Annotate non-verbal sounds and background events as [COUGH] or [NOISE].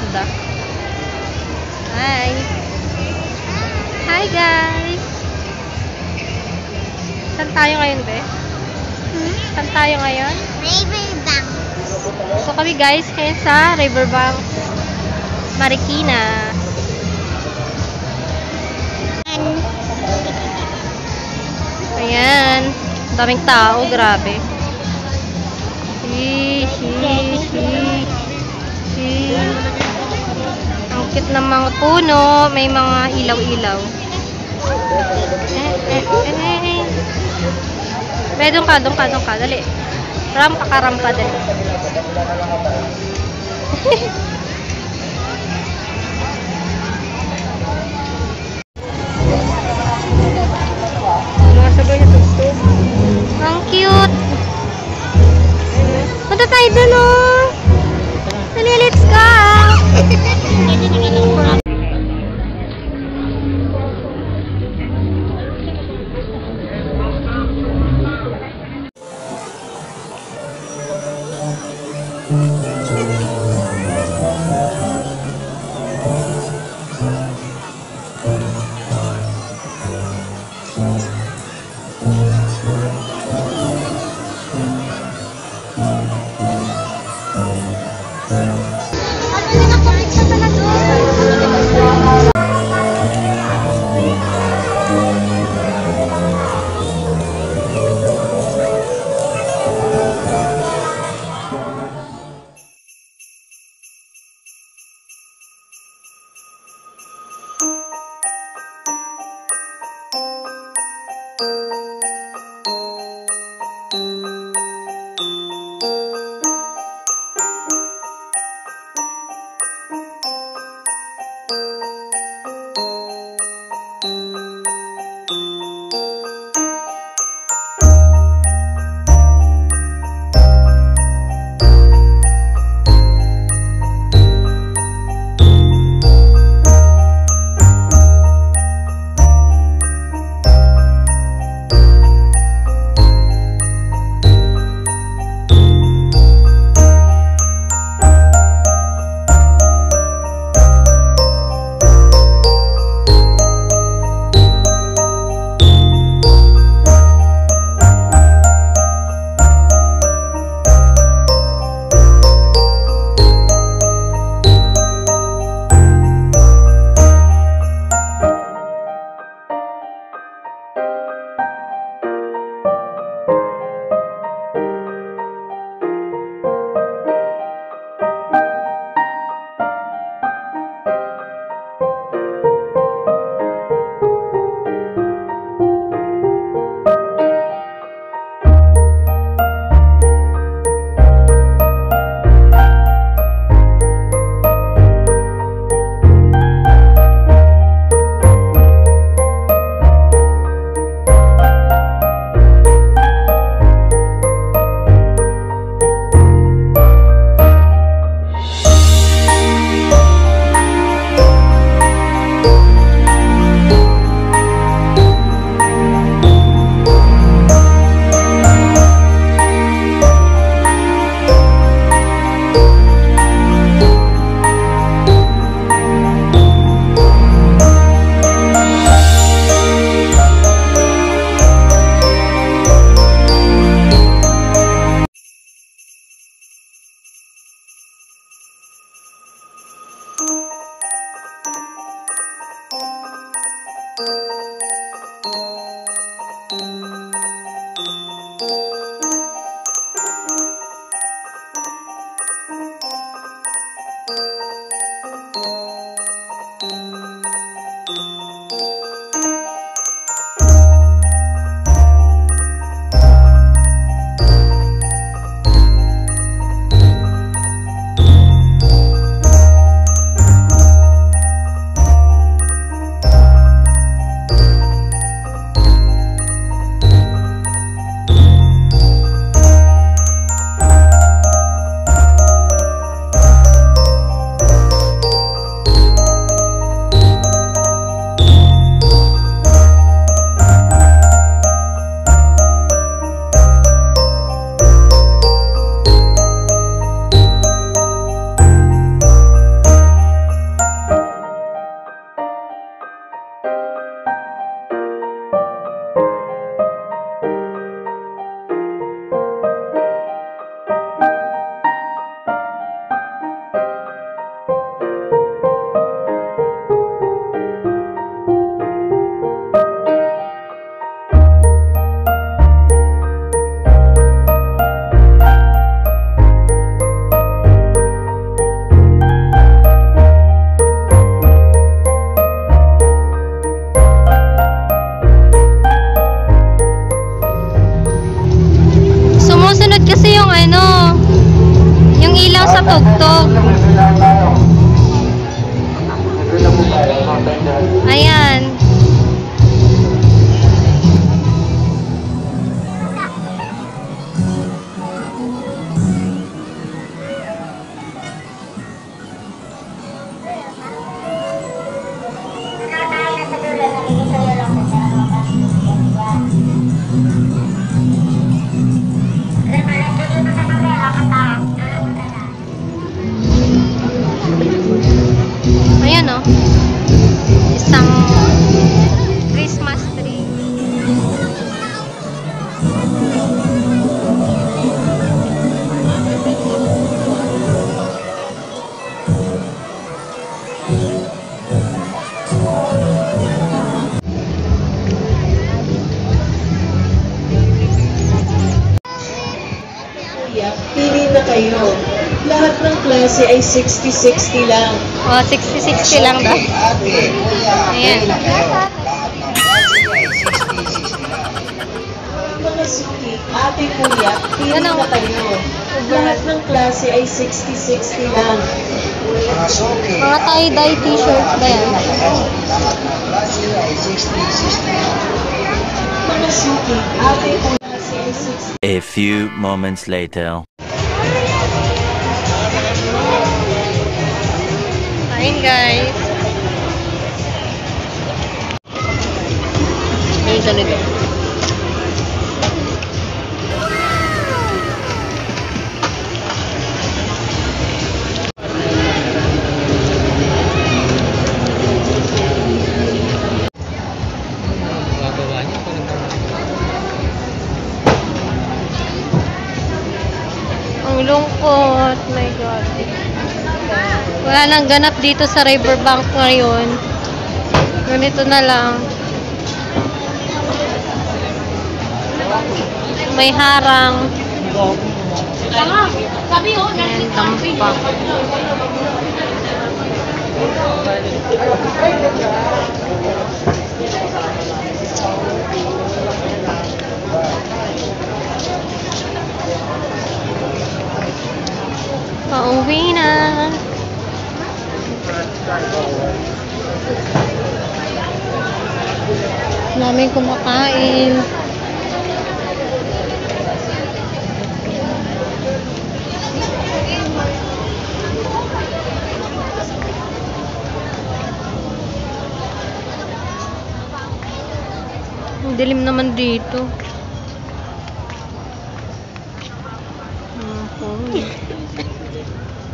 ganda. Hi! Hi guys! Saan tayo ngayon, be? Hmm? Saan tayo ngayon? Riverbanks. So kami guys, kaya sa Riverbanks, Marikina. Ayan. Daming tao, grabe. Eee. Cute ng mga puno, may mga ilaw-ilaw. Eh, eh, eh, eh. Be, doon ka, doon ka, doon ka. Dali. Rampa ka, rampa, dali. [LAUGHS] Ang cute! Punta tayo dun, oh! Dali, let's go! [LAUGHS] ano kasi yung ano, yung ilaw sa tugtog. Ayan. Kayo. Lahat ng klase ay 60-60 lang. O, 60-60 lang daw. Ayan. Mga suki, ate kuya, pili Ano? na kayo. Lahat ng klase ay 60-60 lang. Mga tie-dye t-shirts ba yan? Mga suki, ate kuya, klase ay 60 A few moments later. Ayun guys. Ayun ganito. Wala nang ganap dito sa Riverbank ngayon. Ganito na lang. May harang. Ayan, tampak. Kumakain. Ang dilim naman dito. Ako. [LAUGHS]